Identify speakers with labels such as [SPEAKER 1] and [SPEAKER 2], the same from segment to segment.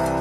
[SPEAKER 1] Thank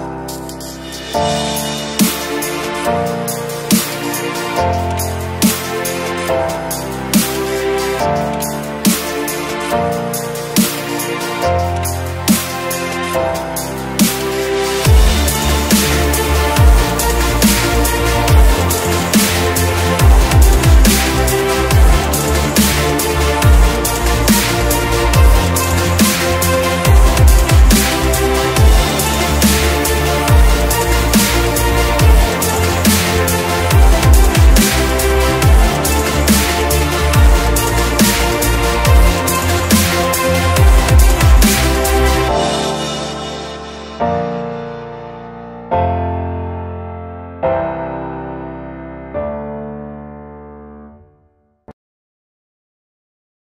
[SPEAKER 1] thank you